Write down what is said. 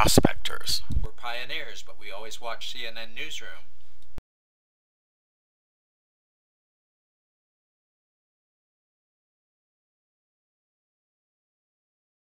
prospectors. We're pioneers, but we always watch CNN Newsroom.